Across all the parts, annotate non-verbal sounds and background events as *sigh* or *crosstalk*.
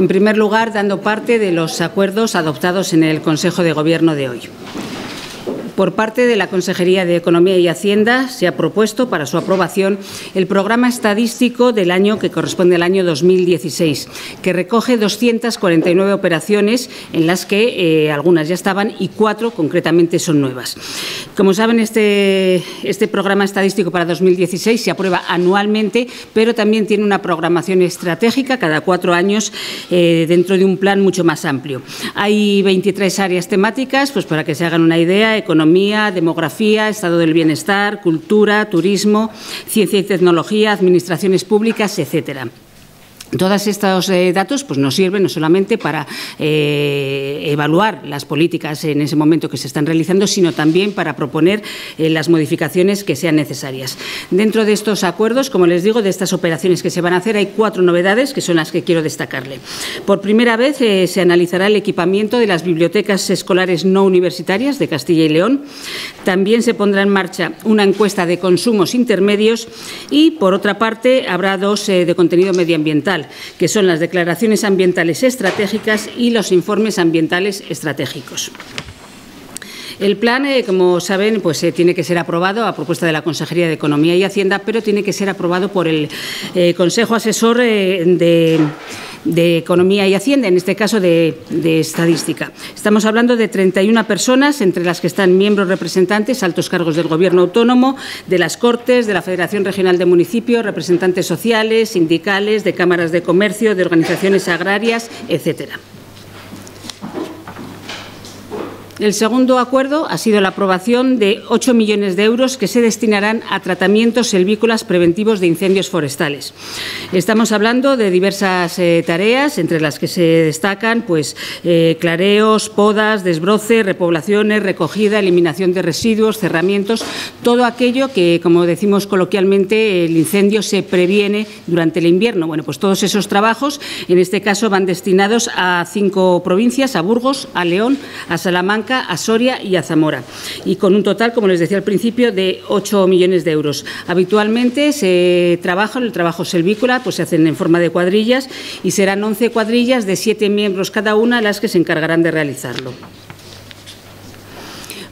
En primer lugar, dando parte de los acuerdos adoptados en el Consejo de Gobierno de hoy. Por parte de la Consejería de Economía y Hacienda se ha propuesto para su aprobación el programa estadístico del año que corresponde al año 2016, que recoge 249 operaciones en las que eh, algunas ya estaban y cuatro concretamente son nuevas. Como saben, este, este programa estadístico para 2016 se aprueba anualmente, pero también tiene una programación estratégica cada cuatro años eh, dentro de un plan mucho más amplio. Hay 23 áreas temáticas, pues para que se hagan una idea, economía, demografía, estado del bienestar, cultura, turismo, ciencia y tecnología, administraciones públicas, etcétera. Todos estos eh, datos pues, nos sirven no solamente para eh, evaluar las políticas en ese momento que se están realizando, sino también para proponer eh, las modificaciones que sean necesarias. Dentro de estos acuerdos, como les digo, de estas operaciones que se van a hacer, hay cuatro novedades que son las que quiero destacarle. Por primera vez se analizará el equipamiento de las bibliotecas escolares no universitarias de Castilla y León. También se pondrá en marcha una encuesta de consumos intermedios y, por otra parte, habrá dos de contenido medioambiental que son las declaraciones ambientales estratégicas y los informes ambientales estratégicos. El plan, eh, como saben, pues eh, tiene que ser aprobado a propuesta de la Consejería de Economía y Hacienda, pero tiene que ser aprobado por el eh, Consejo Asesor de de Economía y Hacienda, en este caso de, Estadística. Estamos hablando de 31 personas, entre las que están miembros representantes, altos cargos del Gobierno autónomo, de las Cortes, de la Federación Regional de Municipios, representantes sociales, sindicales, de cámaras de comercio, de organizaciones agrarias, etcétera. El segundo acuerdo ha sido la aprobación de 8 millones de euros que se destinarán a tratamientos selvícolas preventivos de incendios forestales. Estamos hablando de diversas eh, tareas, entre las que se destacan pues, eh, clareos, podas, desbroce, repoblaciones, recogida, eliminación de residuos, cerramientos, todo aquello que, como decimos coloquialmente, el incendio se previene durante el invierno. Bueno, pues todos esos trabajos, en este caso, van destinados a cinco provincias, a Burgos, a León, a Salamanca, a Soria y a Zamora, y con un total, como les decía al principio, de 8 millones de euros. Habitualmente se trabaja, el trabajo selvícola, pues se hacen en forma de cuadrillas y serán 11 cuadrillas de siete miembros cada una las que se encargarán de realizarlo.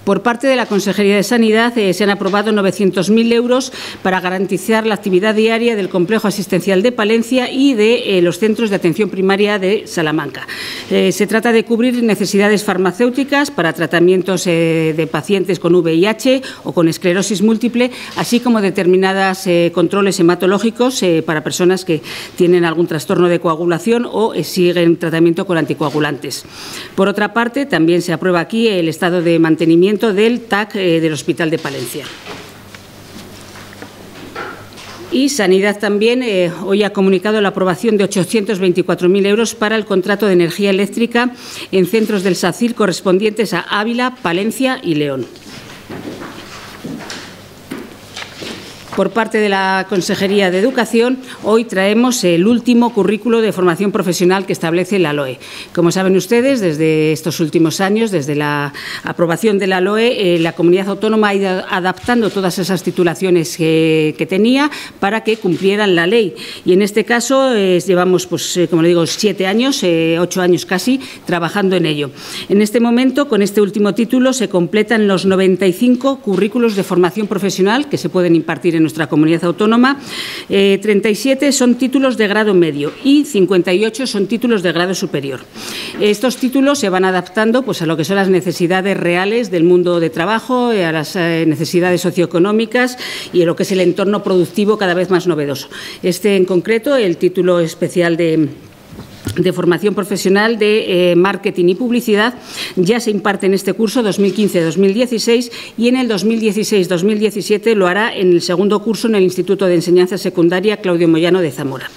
Por parte de la Consejería de Sanidad eh, se han aprobado 900.000 euros para garantizar la actividad diaria del complejo asistencial de Palencia y de eh, los centros de atención primaria de Salamanca. Eh, se trata de cubrir necesidades farmacéuticas para tratamientos de pacientes con VIH o con esclerosis múltiple, así como determinados controles hematológicos para personas que tienen algún trastorno de coagulación o siguen tratamiento con anticoagulantes. Por otra parte, también se aprueba aquí el estado de mantenimiento del TAC eh, del Hospital de Palencia. Y Sanidad también eh, hoy ha comunicado la aprobación de 824.000 euros para el contrato de energía eléctrica en centros del SACIR correspondientes a Ávila, Palencia y León. Por parte de la Consejería de Educación, hoy traemos el último currículo de formación profesional que establece la LOE. Como saben ustedes, desde estos últimos años, desde la aprobación de la LOE, eh, la comunidad autónoma ha ido adaptando todas esas titulaciones que, tenía para que cumplieran la ley. Y en este caso eh, llevamos, pues, eh, como le digo, siete años, ocho años casi, trabajando en ello. En este momento, con este último título, se completan los 95 currículos de formación profesional que se pueden impartir en nuestra comunidad autónoma, 37 eh, son títulos de grado medio y 58 son títulos de grado superior. Estos títulos se van adaptando pues, a lo que son las necesidades reales del mundo de trabajo, eh, a las eh, necesidades socioeconómicas y a lo que es el entorno productivo cada vez más novedoso. Este, en concreto, el título especial de de formación profesional de eh, marketing y publicidad ya se imparte en este curso 2015-2016 y en el 2016-2017 lo hará en el segundo curso en el Instituto de Enseñanza Secundaria Claudio Moyano de Zamora.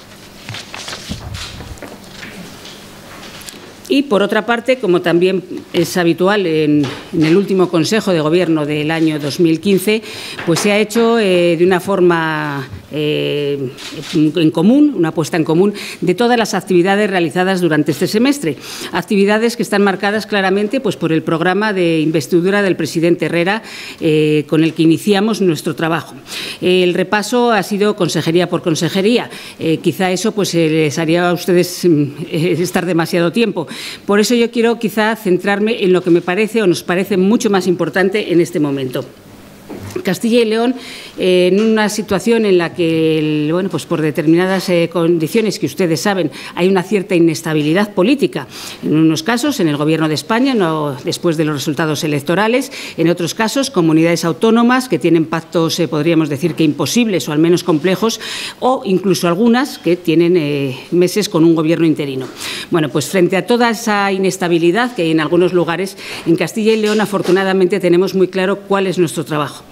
Y, por otra parte, como también es habitual en, el último Consejo de Gobierno del año 2015, pues se ha hecho eh, de una forma eh, en común, una apuesta en común de todas las actividades realizadas durante este semestre. Actividades que están marcadas claramente pues, por el programa de investidura del presidente Herrera, eh, con el que iniciamos nuestro trabajo. El repaso ha sido consejería por consejería. Eh, quizá eso pues, les haría a ustedes mm, estar demasiado tiempo. Por eso yo quiero quizá centrarme en lo que me parece o nos parece mucho más importante en este momento. Castilla y León eh, en una situación en la que, bueno, pues por determinadas eh, condiciones que ustedes saben, hay una cierta inestabilidad política. En unos casos, en el Gobierno de España, no después de los resultados electorales. En otros casos, comunidades autónomas que tienen pactos, eh, podríamos decir que imposibles o al menos complejos, o incluso algunas que tienen meses con un Gobierno interino. Bueno, pues frente a toda esa inestabilidad que hay en algunos lugares, en Castilla y León, afortunadamente, tenemos muy claro cuál es nuestro trabajo.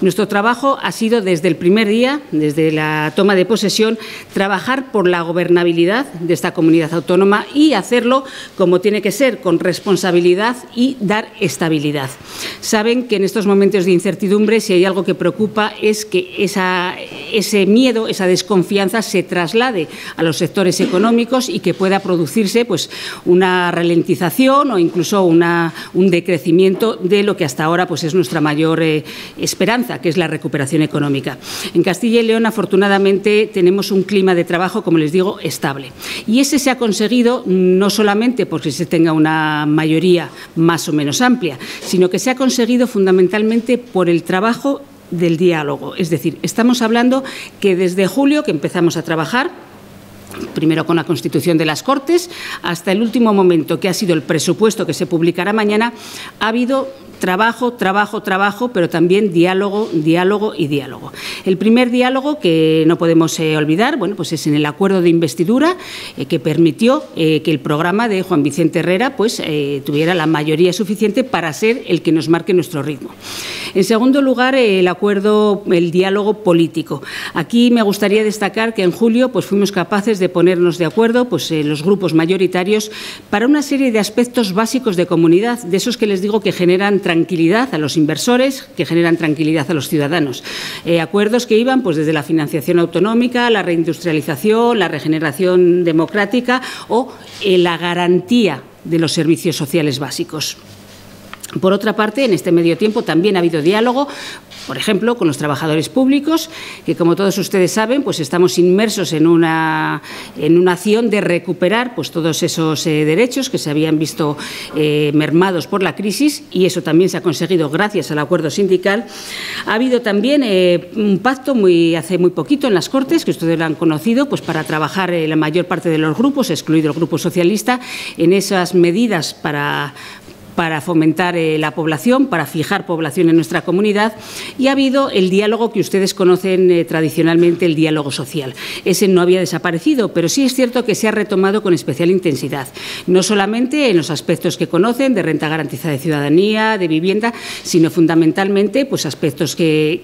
Nuestro trabajo ha sido desde el primer día, desde la toma de posesión, trabajar por la gobernabilidad de esta comunidad autónoma y hacerlo como tiene que ser, con responsabilidad y dar estabilidad. Saben que en estos momentos de incertidumbre, si hay algo que preocupa, es que ese miedo, esa desconfianza se traslade a los sectores económicos y que pueda producirse pues, una ralentización o incluso un decrecimiento de lo que hasta ahora pues, es nuestra mayor eh, esperanza que es la recuperación económica. En Castilla y León, afortunadamente, tenemos un clima de trabajo, como les digo, estable. Y ese se ha conseguido no solamente porque se tenga una mayoría más o menos amplia, sino que se ha conseguido fundamentalmente por el trabajo del diálogo. Es decir, estamos hablando que desde julio que empezamos a trabajar, primero con la constitución de las Cortes, hasta el último momento, que ha sido el presupuesto que se publicará mañana, ha habido trabajo, trabajo, trabajo, pero también diálogo, diálogo y diálogo. El primer diálogo que no podemos eh, olvidar, bueno, pues es en el acuerdo de investidura eh, que permitió eh, que el programa de Juan Vicente Herrera pues tuviera la mayoría suficiente para ser el que nos marque nuestro ritmo. En segundo lugar, el acuerdo, el diálogo político. Aquí me gustaría destacar que en julio pues fuimos capaces de ponernos de acuerdo pues los grupos mayoritarios para una serie de aspectos básicos de comunidad, de esos que les digo que generan tranquilidad a los inversores, que generan tranquilidad a los ciudadanos. Eh, acuerdos que iban pues, desde la financiación autonómica, la reindustrialización, la regeneración democrática o eh, la garantía de los servicios sociales básicos. Por otra parte, en este medio tiempo también ha habido diálogo por ejemplo, con los trabajadores públicos, que como todos ustedes saben, pues estamos inmersos en una, en una acción de recuperar pues, todos esos eh, derechos que se habían visto eh, mermados por la crisis y eso también se ha conseguido gracias al acuerdo sindical. Ha habido también eh, un pacto muy, hace muy poquito en las Cortes, que ustedes lo han conocido, pues para trabajar la mayor parte de los grupos, excluido el Grupo Socialista, en esas medidas para para fomentar eh, la población, para fijar población en nuestra comunidad y ha habido el diálogo que ustedes conocen eh, tradicionalmente, el diálogo social. Ese no había desaparecido, pero sí es cierto que se ha retomado con especial intensidad, no solamente en los aspectos que conocen de renta garantizada de ciudadanía, de vivienda, sino fundamentalmente pues, aspectos que,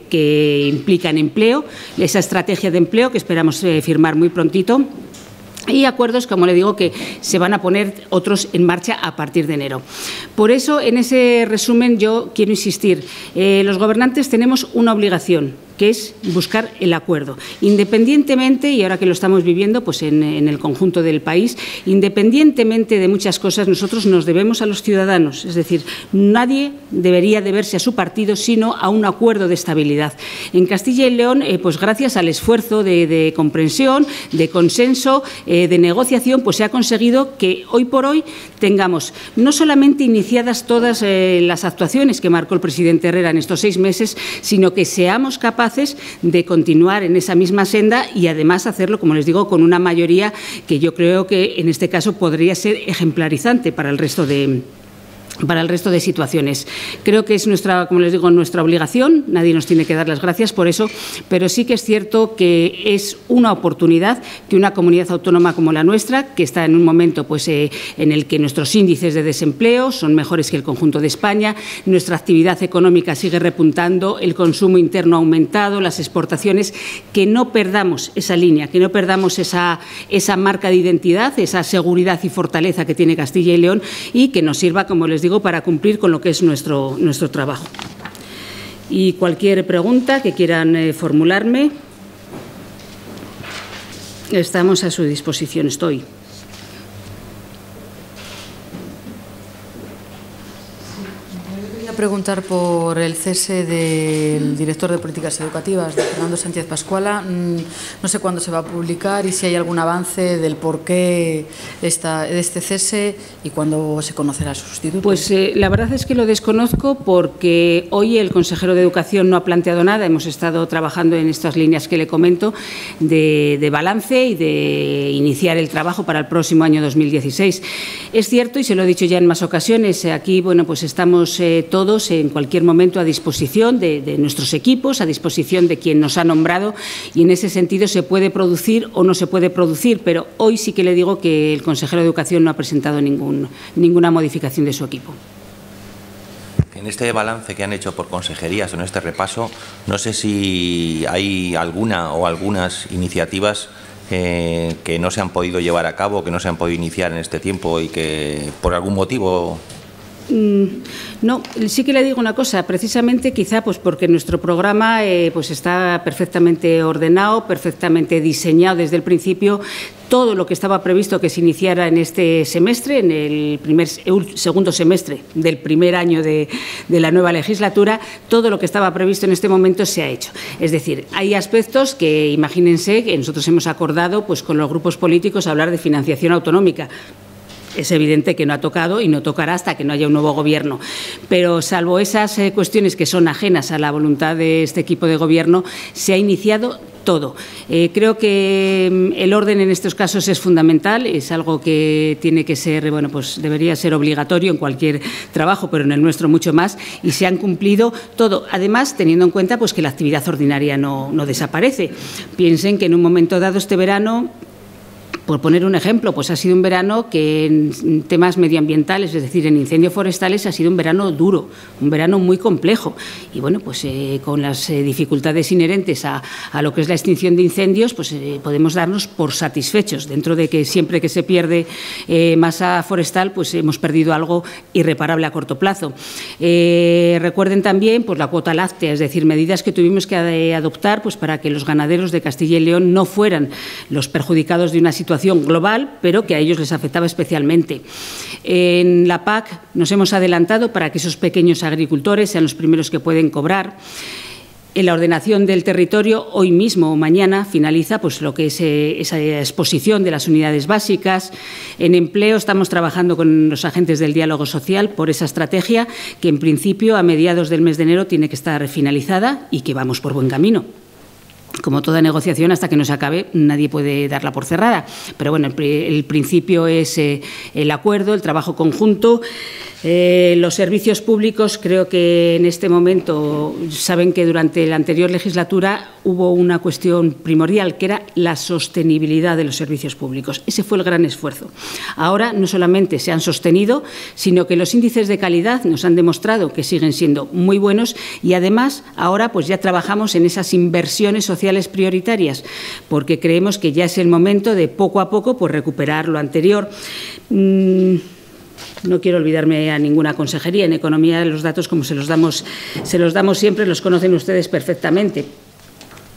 implican empleo, esa estrategia de empleo que esperamos eh, firmar muy prontito y acuerdos, como le digo, que se van a poner otros en marcha a partir de enero. Por eso, en ese resumen, yo quiero insistir, eh, los gobernantes tenemos una obligación, que es buscar el acuerdo. Independientemente, y ahora que lo estamos viviendo pues en, el conjunto del país, independientemente de muchas cosas, nosotros nos debemos a los ciudadanos. Es decir, nadie debería deberse a su partido, sino a un acuerdo de estabilidad. En Castilla y León, eh, pues gracias al esfuerzo de, comprensión, de consenso, eh, de negociación, pues se ha conseguido que hoy por hoy tengamos no solamente iniciadas todas eh, las actuaciones que marcó el presidente Herrera en estos seis meses, sino que seamos capaces de continuar en esa misma senda y además hacerlo, como les digo, con una mayoría que yo creo que en este caso podría ser ejemplarizante para el resto de, para el resto de situaciones. Creo que es nuestra, como les digo, nuestra obligación, nadie nos tiene que dar las gracias por eso, pero sí que es cierto que es una oportunidad que una comunidad autónoma como la nuestra, que está en un momento pues, eh, en el que nuestros índices de desempleo son mejores que el conjunto de España, nuestra actividad económica sigue repuntando, el consumo interno ha aumentado, las exportaciones, que no perdamos esa línea, que no perdamos esa, esa marca de identidad, esa seguridad y fortaleza que tiene Castilla y León y que nos sirva, como les digo, para cumplir con lo que es nuestro, nuestro trabajo. Y cualquier pregunta que quieran eh, formularme, estamos a su disposición, estoy. Preguntar por el cese del director de políticas educativas, Fernando Sánchez Pascuala. Mm, no sé cuándo se va a publicar y si hay algún avance del por qué esta, de este cese y cuándo se conocerá su sustituto. Pues eh, la verdad es que lo desconozco porque hoy el consejero de Educación no ha planteado nada. Hemos estado trabajando en estas líneas que le comento de, de balance y de iniciar el trabajo para el próximo año 2016. Es cierto, y se lo he dicho ya en más ocasiones, aquí bueno, pues estamos eh, todos en cualquier momento a disposición de, nuestros equipos, a disposición de quien nos ha nombrado y en ese sentido se puede producir o no se puede producir, pero hoy sí que le digo que el consejero de Educación no ha presentado ningún, ninguna modificación de su equipo. En este balance que han hecho por consejerías, en este repaso, no sé si hay alguna o algunas iniciativas eh, que no se han podido llevar a cabo, que no se han podido iniciar en este tiempo y que por algún motivo no, sí que le digo una cosa, precisamente quizá pues porque nuestro programa eh, pues está perfectamente ordenado, perfectamente diseñado desde el principio, todo lo que estaba previsto que se iniciara en este semestre, en el primer, segundo semestre del primer año de, de, la nueva legislatura, todo lo que estaba previsto en este momento se ha hecho. Es decir, hay aspectos que, imagínense, que nosotros hemos acordado pues, con los grupos políticos hablar de financiación autonómica es evidente que no ha tocado y no tocará hasta que no haya un nuevo gobierno. Pero salvo esas eh, cuestiones que son ajenas a la voluntad de este equipo de gobierno, se ha iniciado todo. Eh, creo que mm, el orden en estos casos es fundamental, es algo que tiene que ser, bueno, pues debería ser obligatorio en cualquier trabajo, pero en el nuestro mucho más, y se han cumplido todo. Además, teniendo en cuenta pues, que la actividad ordinaria no, no desaparece. Piensen que en un momento dado este verano por poner un ejemplo, pues ha sido un verano que en temas medioambientales, es decir, en incendios forestales, ha sido un verano duro, un verano muy complejo. Y bueno, pues eh, con las eh, dificultades inherentes a, lo que es la extinción de incendios, pues eh, podemos darnos por satisfechos, dentro de que siempre que se pierde masa forestal, pues hemos perdido algo irreparable a corto plazo. recuerden también pues, la cuota láctea, es decir, medidas que tuvimos que adoptar pues, para que los ganaderos de Castilla y León no fueran los perjudicados de una situación global, pero que a ellos les afectaba especialmente. En la PAC nos hemos adelantado para que esos pequeños agricultores sean los primeros que pueden cobrar. En la ordenación del territorio, hoy mismo o mañana finaliza pues, lo que es eh, esa exposición de las unidades básicas. En empleo estamos trabajando con los agentes del diálogo social por esa estrategia que, en principio, a mediados del mes de enero tiene que estar finalizada y que vamos por buen camino como toda negociación, hasta que no se acabe, nadie puede darla por cerrada. Pero bueno, el, principio es eh, el acuerdo, el trabajo conjunto. Eh, los servicios públicos, creo que en este momento saben que durante la anterior legislatura hubo una cuestión primordial, que era la sostenibilidad de los servicios públicos. Ese fue el gran esfuerzo. Ahora no solamente se han sostenido, sino que los índices de calidad nos han demostrado que siguen siendo muy buenos y además ahora pues ya trabajamos en esas inversiones sociales prioritarias, porque creemos que ya es el momento de poco a poco pues recuperar lo anterior. Mm, no quiero olvidarme a ninguna consejería. En economía los datos, como se los damos, se los damos siempre, los conocen ustedes perfectamente.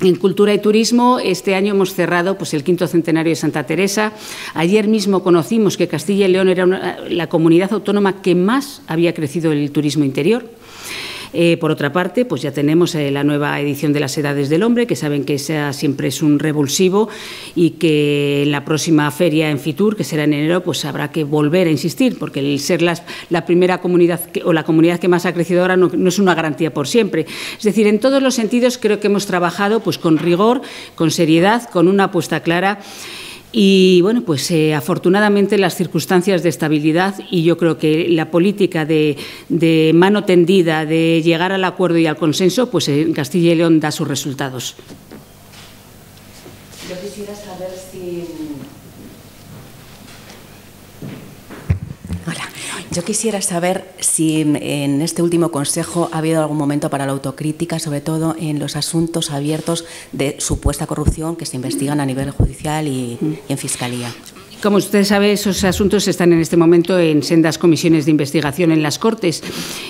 En Cultura y Turismo, este año hemos cerrado pues, el quinto centenario de Santa Teresa. Ayer mismo conocimos que Castilla y León era la comunidad autónoma que más había crecido el turismo interior. Eh, por otra parte, pues ya tenemos eh, la nueva edición de las Edades del Hombre, que saben que esa siempre es un revulsivo y que en la próxima feria en Fitur, que será en enero, pues habrá que volver a insistir, porque el ser la primera comunidad o la comunidad que más ha crecido ahora no, no, es una garantía por siempre. Es decir, en todos los sentidos creo que hemos trabajado pues con rigor, con seriedad, con una apuesta clara. Y bueno, pues eh, afortunadamente las circunstancias de estabilidad y yo creo que la política de, de, mano tendida, de llegar al acuerdo y al consenso, pues en Castilla y León da sus resultados. Yo quisiera saber si Yo quisiera saber si en este último consejo ha habido algún momento para la autocrítica, sobre todo en los asuntos abiertos de supuesta corrupción que se investigan a nivel judicial y, en fiscalía. Como usted sabe, esos asuntos están en este momento en sendas comisiones de investigación en las Cortes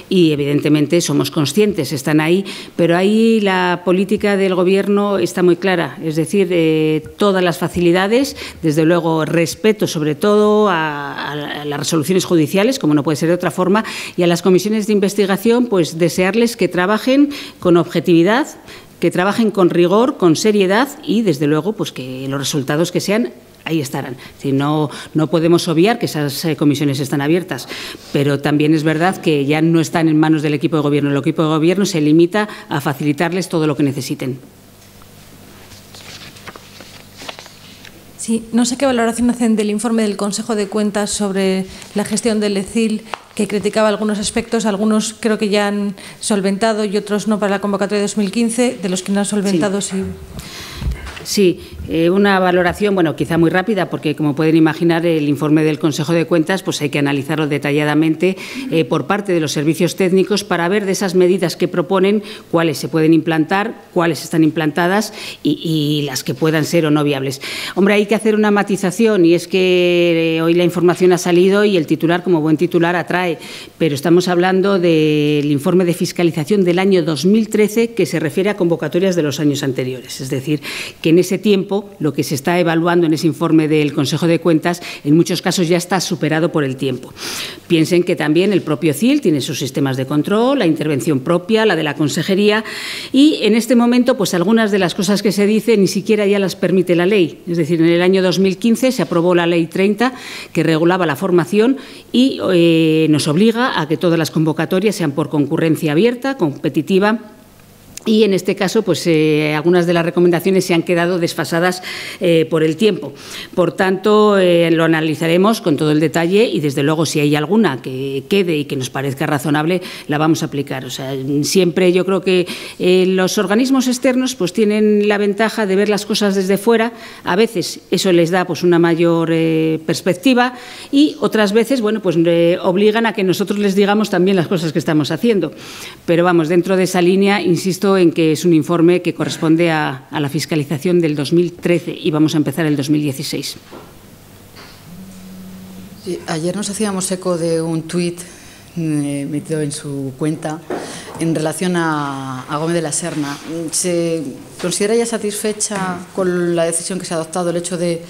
y, evidentemente, somos conscientes, están ahí, pero ahí la política del Gobierno está muy clara, es decir, eh, todas las facilidades, desde luego respeto sobre todo a, a, las resoluciones judiciales, como no puede ser de otra forma, y a las comisiones de investigación, pues desearles que trabajen con objetividad que trabajen con rigor, con seriedad y, desde luego, pues que los resultados que sean ahí estarán. Si no, no podemos obviar que esas eh, comisiones están abiertas, pero también es verdad que ya no están en manos del equipo de gobierno. El equipo de gobierno se limita a facilitarles todo lo que necesiten. Sí, no sé qué valoración hacen del informe del Consejo de Cuentas sobre la gestión del ECIL, que criticaba algunos aspectos, algunos creo que ya han solventado y otros no para la convocatoria de 2015, de los que no han solventado sí. Sí, eh, una valoración, bueno, quizá muy rápida, porque como pueden imaginar, el informe del Consejo de Cuentas pues hay que analizarlo detalladamente eh, por parte de los servicios técnicos para ver de esas medidas que proponen cuáles se pueden implantar, cuáles están implantadas y, y las que puedan ser o no viables. Hombre, hay que hacer una matización y es que eh, hoy la información ha salido y el titular, como buen titular, atrae, pero estamos hablando del informe de fiscalización del año 2013 que se refiere a convocatorias de los años anteriores. Es decir, que en ese tiempo lo que se está evaluando en ese informe del Consejo de Cuentas en muchos casos ya está superado por el tiempo. Piensen que también el propio CIL tiene sus sistemas de control, la intervención propia, la de la consejería y en este momento pues algunas de las cosas que se dicen ni siquiera ya las permite la ley. Es decir, en el año 2015 se aprobó la Ley 30 que regulaba la formación y eh, nos obliga a que todas las convocatorias sean por concurrencia abierta, competitiva y en este caso, pues eh, algunas de las recomendaciones se han quedado desfasadas eh, por el tiempo. Por tanto, eh, lo analizaremos con todo el detalle y, desde luego, si hay alguna que quede y que nos parezca razonable, la vamos a aplicar. O sea, siempre yo creo que los organismos externos pues tienen la ventaja de ver las cosas desde fuera. A veces eso les da pues una mayor perspectiva y otras veces, bueno, pues obligan a que nosotros les digamos también las cosas que estamos haciendo. Pero vamos, dentro de esa línea, insisto en que es un informe que corresponde a, la fiscalización del 2013 y vamos a empezar el 2016. Sí, ayer nos hacíamos eco de un tuit eh, metido en su cuenta en relación a, a, Gómez de la Serna. ¿Se considera ya satisfecha con la decisión que se ha adoptado el hecho de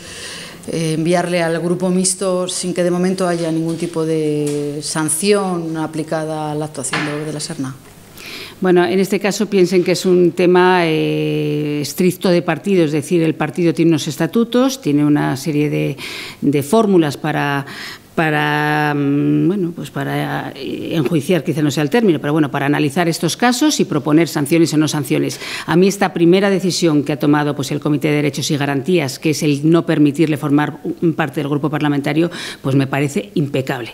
eh, enviarle al grupo mixto sin que de momento haya ningún tipo de sanción aplicada a la actuación de Gómez de la Serna? Bueno, en este caso piensen que es un tema eh, estricto de partido, es decir, el partido tiene unos estatutos, tiene una serie de, fórmulas para, para bueno pues para enjuiciar quizá no sea el término pero bueno para analizar estos casos y proponer sanciones o no sanciones. A mí esta primera decisión que ha tomado pues el comité de derechos y garantías que es el no permitirle formar parte del grupo parlamentario pues me parece impecable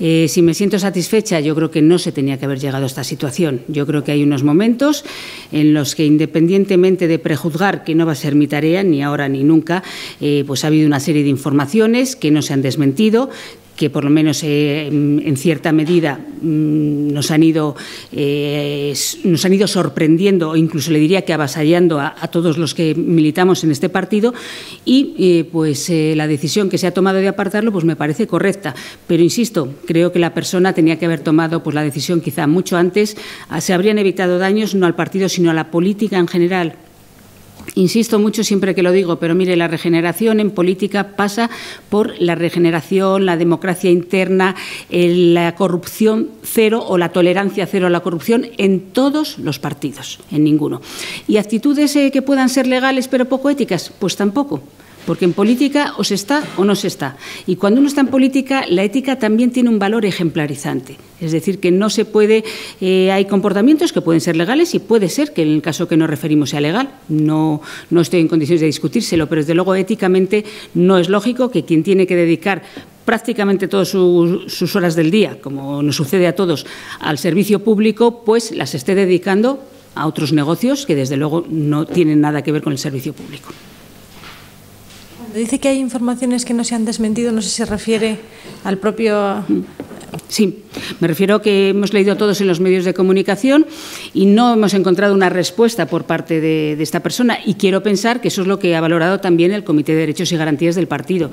Eh, si me siento satisfecha, yo creo que no se tenía que haber llegado a esta situación. Yo creo que hay unos momentos en los que, independientemente de prejuzgar, que no va a ser mi tarea, ni ahora ni nunca, eh, pues ha habido una serie de informaciones que no se han desmentido, que por lo menos eh, en cierta medida mmm, nos han ido eh, nos han ido sorprendiendo o incluso le diría que avasallando a, todos los que militamos en este partido y eh, pues la decisión que se ha tomado de apartarlo pues me parece correcta. Pero insisto creo que la persona tenía que haber tomado pues la decisión quizá mucho antes. Se habrían evitado daños no al partido sino a la política en general Insisto mucho siempre que lo digo, pero mire, la regeneración en política pasa por la regeneración, la democracia interna, la corrupción cero o la tolerancia cero a la corrupción en todos los partidos, en ninguno. ¿Y actitudes eh, que puedan ser legales pero poco éticas? Pues tampoco porque en política o se está o no se está. Y cuando uno está en política, la ética también tiene un valor ejemplarizante. Es decir, que no se puede, eh, hay comportamientos que pueden ser legales y puede ser que en el caso que nos referimos sea legal. No, no estoy en condiciones de discutírselo, pero desde luego éticamente no es lógico que quien tiene que dedicar prácticamente todas sus, sus horas del día, como nos sucede a todos, al servicio público, pues las esté dedicando a otros negocios que desde luego no tienen nada que ver con el servicio público. Dice que hay informaciones que no se han desmentido, no sé si se refiere al propio Sí, me refiero a que hemos leído todos en los medios de comunicación y no hemos encontrado una respuesta por parte de, de, esta persona y quiero pensar que eso es lo que ha valorado también el Comité de Derechos y Garantías del partido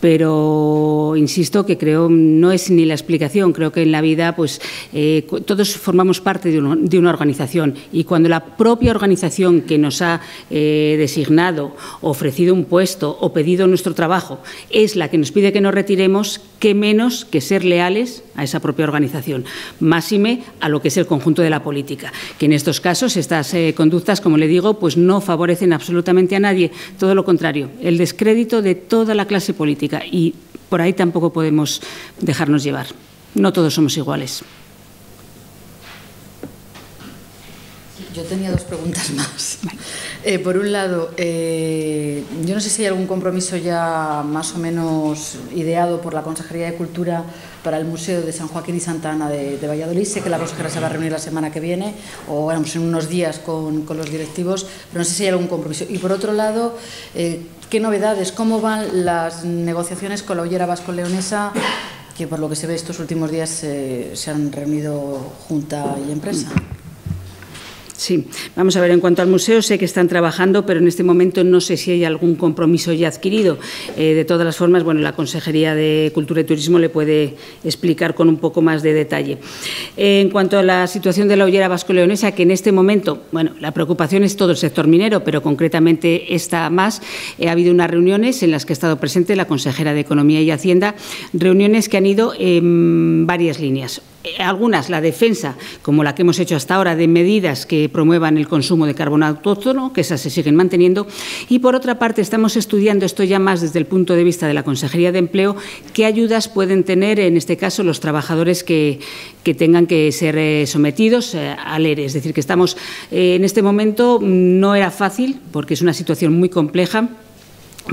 pero insisto que creo no es ni la explicación, creo que en la vida pues eh, todos formamos parte de, una organización y cuando la propia organización que nos ha eh, designado, ofrecido un puesto o pedido nuestro trabajo es la que nos pide que nos retiremos, qué menos que ser leales a esa propia organización, máxime a lo que es el conjunto de la política, que en estos casos estas eh, conductas, como le digo, pues no favorecen absolutamente a nadie, todo lo contrario, el descrédito de toda la clase política y por ahí tampoco podemos dejarnos llevar. No todos somos iguales. Yo tenía dos preguntas *laughs* más. Eh, por un lado, eh, yo no sé si hay algún compromiso ya más o menos ideado por la Consejería de Cultura para el Museo de San Joaquín y Santa Ana de, Valladolid. Sé que la consejera se va a reunir la semana que viene o bueno, en unos días con, los directivos, pero no sé si hay algún compromiso. Y por otro lado, eh, ¿qué novedades? ¿Cómo van las negociaciones con la Ollera Vasco-Leonesa? que por lo que se ve estos últimos días se han reunido junta y empresa. Sí, vamos a ver, en cuanto al museo, sé que están trabajando, pero en este momento no sé si hay algún compromiso ya adquirido. Eh, de todas las formas, bueno, la Consejería de Cultura y Turismo le puede explicar con un poco más de detalle. Eh, en cuanto a la situación de la hollera vasco-leonesa, que en este momento, bueno, la preocupación es todo el sector minero, pero concretamente esta más, eh, ha habido unas reuniones en las que ha estado presente la consejera de Economía y Hacienda, reuniones que han ido en varias líneas. Eh, algunas, la defensa, como la que hemos hecho hasta ahora, de medidas que promuevan el consumo de carbono autóctono, que esas se siguen manteniendo. Y, por otra parte, estamos estudiando esto ya más desde el punto de vista de la Consejería de Empleo, qué ayudas pueden tener, en este caso, los trabajadores que, que tengan que ser eh, sometidos eh, al ERE. Es decir, que estamos, en este momento no era fácil, porque es una situación muy compleja,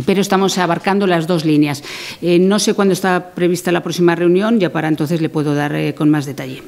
pero estamos abarcando las dos líneas. Eh, no sé cuándo está prevista la próxima reunión, ya para entonces le puedo dar eh, con más detalle.